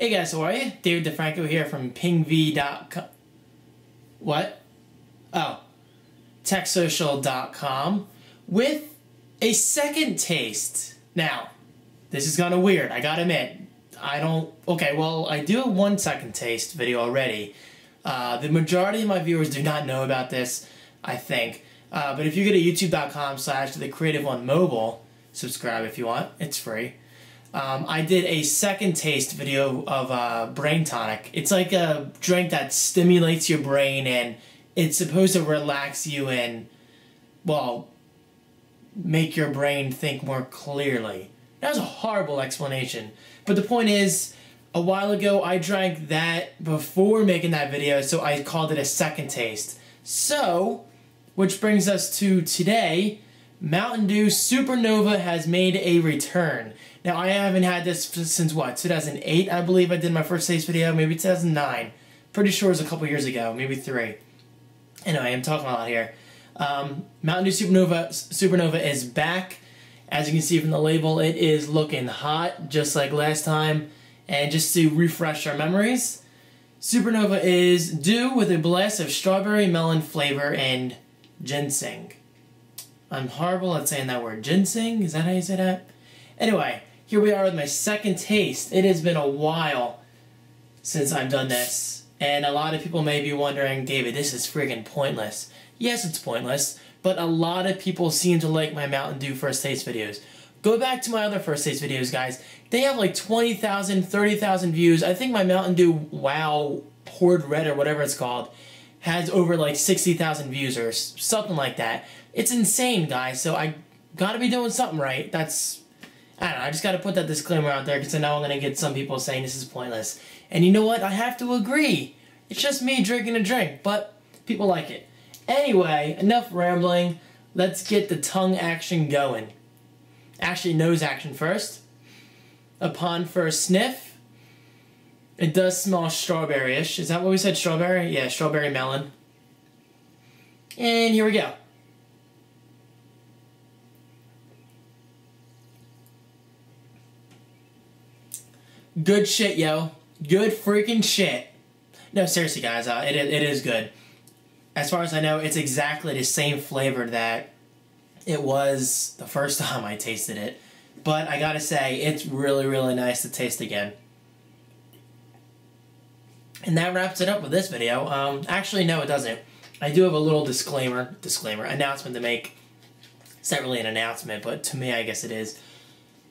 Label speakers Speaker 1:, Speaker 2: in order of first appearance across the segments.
Speaker 1: Hey guys, how are you? David Di Franco here from pingv.com. What? Oh. TekSocial.com with a second taste. Now, this is kind of weird, I gotta admit. I don't. Okay, well, I do a one second taste video already. Uh, the majority of my viewers do not know about this, I think. Uh, but if you go to youtube.com slash the creative one mobile, subscribe if you want, it's free. Um, I did a second taste video of uh, Brain Tonic. It's like a drink that stimulates your brain and it's supposed to relax you and, well, make your brain think more clearly. That was a horrible explanation. But the point is, a while ago I drank that before making that video, so I called it a second taste. So, which brings us to today, Mountain Dew Supernova has made a return. Now, I haven't had this since what, 2008, I believe I did my first taste video, maybe 2009. Pretty sure it was a couple years ago, maybe three. Anyway, I'm talking a lot here. Um, Mountain Dew Supernova, Supernova is back. As you can see from the label, it is looking hot, just like last time. And just to refresh our memories, Supernova is dew with a blast of strawberry melon flavor and ginseng. I'm horrible at saying that word. Ginseng? Is that how you say that? Anyway, here we are with my second taste. It has been a while since I've done this. And a lot of people may be wondering, David, this is friggin' pointless. Yes, it's pointless, but a lot of people seem to like my Mountain Dew first taste videos. Go back to my other first taste videos, guys. They have like 20,000, 30,000 views. I think my Mountain Dew Wow Horde Red or whatever it's called has over like 60,000 views or something like that. It's insane, guys. So I gotta be doing something right. That's, I don't know, I just gotta put that disclaimer out there because I know I'm gonna get some people saying this is pointless. And you know what? I have to agree. It's just me drinking a drink, but people like it. Anyway, enough rambling. Let's get the tongue action going. Actually, nose action first. Upon first sniff, it does smell strawberry-ish. Is that what we said, strawberry? Yeah, strawberry melon. And here we go. Good shit, yo. Good freaking shit. No, seriously, guys, uh, it, it is good. As far as I know, it's exactly the same flavor that it was the first time I tasted it. But I gotta say, it's really, really nice to taste again. And that wraps it up with this video. Um, actually, no, it doesn't. I do have a little disclaimer, disclaimer, announcement to make. It's not really an announcement, but to me, I guess it is.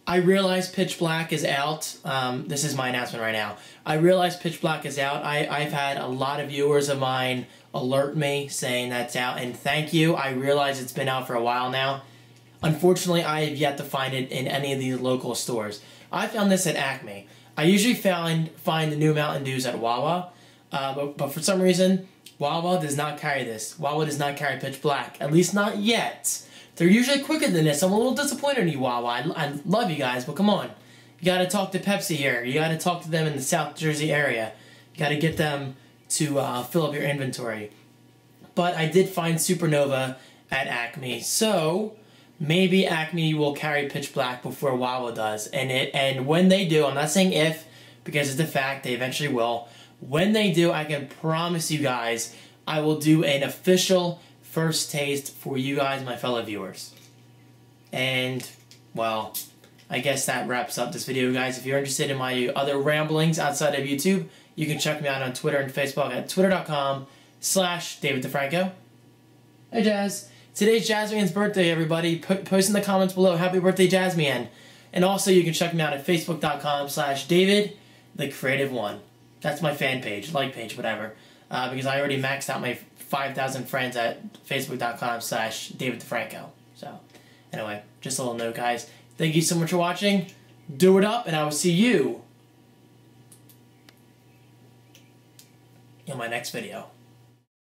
Speaker 1: I realize Pitch Black is out. Um, this is my announcement right now. I realize Pitch Black is out. I, I've had a lot of viewers of mine alert me saying that's out, and thank you. I realize it's been out for a while now. Unfortunately, I have yet to find it in any of these local stores. I found this at Acme. I usually find find the new Mountain Dews at Wawa, uh, but, but for some reason, Wawa does not carry this. Wawa does not carry Pitch Black, at least not yet. They're usually quicker than this. I'm a little disappointed in you, Wawa. I, I love you guys, but come on. You got to talk to Pepsi here. You got to talk to them in the South Jersey area. You got to get them to uh, fill up your inventory. But I did find Supernova at Acme, so maybe Acme will carry Pitch Black before Wawa does. And it and when they do, I'm not saying if, because it's a fact, they eventually will. When they do, I can promise you guys, I will do an official first taste for you guys, my fellow viewers. And, well, I guess that wraps up this video, guys. If you're interested in my other ramblings outside of YouTube, you can check me out on Twitter and Facebook at twitter.com slash David Di Franco. Hey, Jazz. Today's Jasmine's birthday, everybody. P post in the comments below. Happy birthday, Jasmine. And also, you can check me out at facebook.com slash David, the creative one. That's my fan page, like page, whatever. Uh, because I already maxed out my 5,000 friends at facebook.com slash David Di Franco. So, anyway, just a little note, guys. Thank you so much for watching. Do it up, and I will see you in my next video.